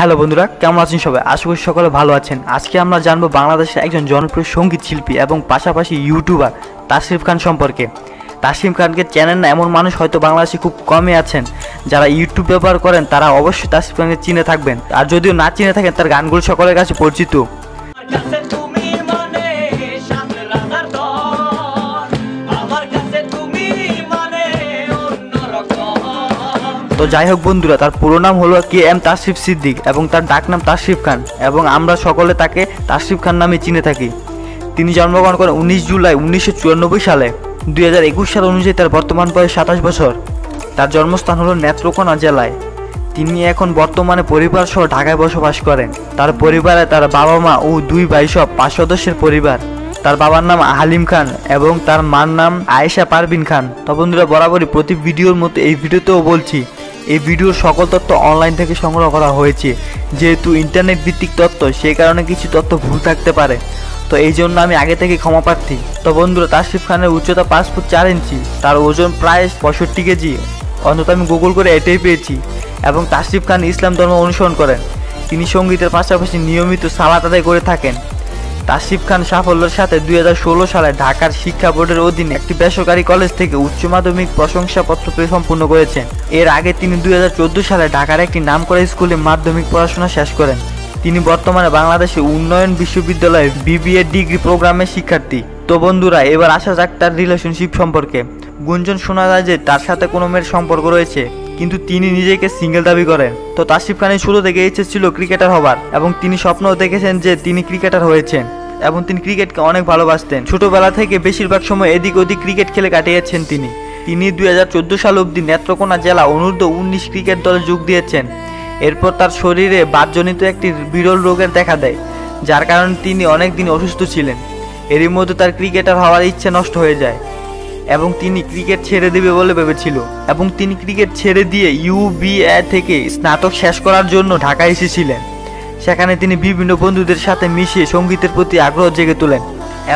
Hello বন্ধুরা, কেমন আছেন সবাই? আশা করি সকলে ভালো আছেন। আজকে আমরা জানব বাংলাদেশের একজন জনপ্রিয় সংগীত শিল্পী এবং পাশাপাশি ইউটিউবার তাসিফ খান সম্পর্কে। তাসিম খানকে চেনেন না এমন মানুষ হয়তো বাংলাদেশে খুব কমই আছেন। যারা ইউটিউব ব্যবহার করেন, তারা অবশ্যই তাসিফ খানকে চিনে থাকবেন। আর যদিও না চিনে থাকেন, তার গানগুলো সকলের কাছে পরিচিত। তো যাই হোক বন্ধুরা, তার পুরো নাম হলো কে এম তাসরিফ সিদ্দিক এবং তার ডাক নাম তাসরিফ খান এবং আমরা সকলে তাকে তাসরিফ খান নামে চিনে থাকি। তিনি জন্মগ্রহণ করেন উনিশ জুলাই উনিশশো চুরানব্বই সালে। দুই হাজার একুশ সাল অনুযায়ী তার বর্তমান বয়স সাতাশ বছর। তার জন্মস্থান হলো নেত্রকোনা জেলায়। তিনি এখন বর্তমানে পরিবার সহ ঢাকায় বসবাস করেন। তার পরিবারে তার বাবা মা ও দুই ভাই সহ পাঁচ সদস্যের পরিবার। তার বাবার নাম হালিম খান এবং তার মার নাম আয়েশা পারবিন খান। তো বন্ধুরা, বরাবরই প্রতি ভিডিওর মতো এই ভিডিওতেও বলছি এই ভিডিওর সকল তথ্য অনলাইন থেকে সংগ্রহ করা হয়েছে। যেহেতু ইন্টারনেট ভিত্তিক তথ্য, সেই কারণে কিছু তথ্য ভুল থাকতে পারে। তো এই জন্য আমি আগে থেকে ক্ষমা প্রার্থী। তো বন্ধুরা তাসরিফ খানের উচ্চতা পাঁচ ফুট চার ইঞ্চি, তার ওজন প্রায় পঁয়ষট্টি কেজি। অন্তত আমি গুগল করে এটাই পেয়েছি। এবং তাসরিফ খান ইসলাম ধর্ম অনুসরণ করেন। তিনি সঙ্গীতের পাশাপাশি নিয়মিত সালাত আদায় করে থাকেন। তাসিফ খান সাফল্যের সাথে দুই হাজার ষোলো সালে ঢাকার শিক্ষা বোর্ডের অধীনে একটি বেসরকারি কলেজ থেকে উচ্চ মাধ্যমিক প্রশংসাপত্র পেয়ে সম্পূর্ণ করেছেন। এর আগে তিনি দুই হাজার চোদ্দ সালে ঢাকার একটি নামকরা স্কুলে মাধ্যমিক পড়াশোনা শেষ করেন। তিনি বর্তমানে বাংলাদেশে উন্নয়ন বিশ্ববিদ্যালয়ে বিবিএ ডিগ্রি প্রোগ্রামের শিক্ষার্থী। তো বন্ধুরা, এবার আসা যাক তার রিলেশনশিপ সম্পর্কে। গুঞ্জন শোনা যায় যে তার সাথে কোনো মেয়ের সম্পর্ক রয়েছে। কিন্তু তিনি নিজেকে সিঙ্গেল দাবি করেন তো তাসিফ খানের শুরু থেকে ইচ্ছে ছিল ক্রিকেটার হবার এবং তিনি স্বপ্নও দেখেছেন যে তিনি ক্রিকেটার হয়েছেন এবং তিনি ক্রিকেটকে অনেক ভালোবাসতেন। ছোটবেলা থেকে বেশিরভাগ সময় এদিক ওদিক ক্রিকেট খেলে কাটিয়েছেন তিনি। তিনি দুই হাজার চোদ্দ সাল অবধি নেত্রকোনা জেলা অনূর্ধ্ব উনিশ ক্রিকেট দলে যোগ দিয়েছেন। এরপর তার শরীরে বাদজনিত একটি বিরল রোগের দেখা দেয়, যার কারণে তিনি অনেক দিন অসুস্থ ছিলেন। এরই মধ্যে তার ক্রিকেটার হওয়ার ইচ্ছে নষ্ট হয়ে যায়। এবং তিনি ক্রিকেট ছেড়ে দেবে বলে ভেবেছিল। এবং তিনি ক্রিকেট ছেড়ে দিয়ে ইউবিএ থেকে স্নাতক শেষ করার জন্য ঢাকায় এসেছিলেন। সেখানে তিনি বিভিন্ন বন্ধুদের সাথে মিশিয়ে সঙ্গীতের প্রতি আগ্রহ জেগে তোলেন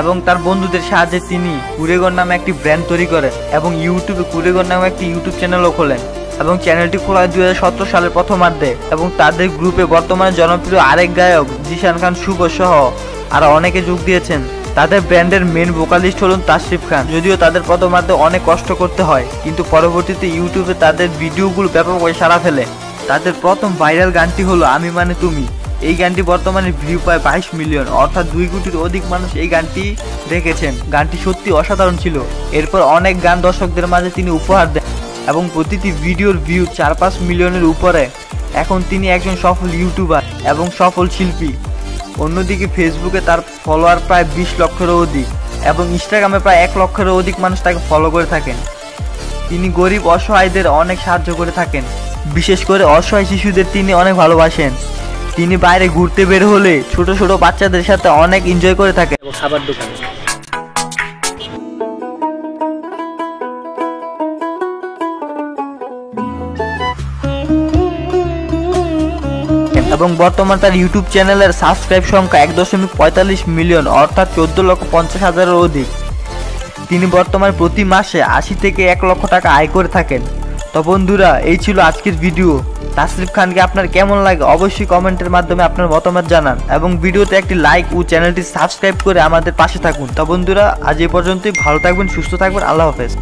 এবং তার বন্ধুদের সাহায্যে তিনি কুরেগর নামে একটি ব্র্যান্ড তৈরি করেন এবং ইউটিউবে কুরেগর নামে একটি ইউটিউব চ্যানেলও খোলেন এবং চ্যানেলটি খোলা দুই হাজার সতেরো সালের প্রথমার্ধে এবং তাদের গ্রুপে বর্তমানে জনপ্রিয় আরেক গায়ক জিশান খান শুভ সহ আরও অনেকে যোগ দিয়েছেন। তাদের ব্যান্ডের মেন ভোকালিস্ট হলেন তাশরিফ খান। যদিও তাদের প্রথমার্ধে অনেক কষ্ট করতে হয়, কিন্তু পরবর্তীতে ইউটিউবে তাদের ভিডিওগুলো ব্যাপকভাবে সারা ফেলে। তাদের প্রথম ভাইরাল গানটি হলো, আমি মানে তুমি। এই গানটি বর্তমানে ভিউ পায় বাইশ মিলিয়ন অর্থাৎ দুই কোটির অধিক মানুষ এই গানটি দেখেছেন। গানটি সত্যি অসাধারণ ছিল। এরপর অনেক গান দর্শকদের মাঝে তিনি উপহার দেন এবং প্রতিটি ভিডিওর ভিউ চার পাঁচ মিলিয়নের উপরে। এখন তিনি একজন সফল ইউটিউবার এবং সফল শিল্পী। অন্যদিকে ফেসবুকে তার ফলোয়ার প্রায় বিশ লক্ষেরও অধিক এবং ইনস্টাগ্রামে প্রায় এক লক্ষেরও অধিক মানুষ তাকে ফলো করে থাকেন। তিনি গরিব, অসহায়দের অনেক সাহায্য করে থাকেন। বিশেষ করে অসহায় শিশুদের তিনি অনেক ভালোবাসেন। তিনি বাইরে ঘুরতে বের হলে ছোট ছোট বাচ্চাদের সাথে অনেক এনজয় করে থাকেন। খাবার দোকান। এবং বর্তমান তার ইউটিউব চ্যানেলের সাবস্ক্রাইব সংখ্যা এক দশমিক পঁয়তাল্লিশ মিলিয়ন অর্থাৎ চোদ্দ লক্ষ পঞ্চাশ হাজারের অধিক। তিনি বর্তমানে প্রতি মাসে আশি থেকে এক লক্ষ টাকা আয় করে থাকেন। তো বন্ধুরা, এই ছিল আজকের ভিডিও তাসরিফ খানকে আপনার কেমন লাগে অবশ্যই কমেন্টের মাধ্যমে আপনার মতামত জানান এবং ভিডিওতে একটি লাইক ও চ্যানেলটি সাবস্ক্রাইব করে আমাদের পাশে থাকুন। তো বন্ধুরা, আজ এ পর্যন্তই। ভালো থাকবেন, সুস্থ থাকবেন। আল্লাহ হাফেজ।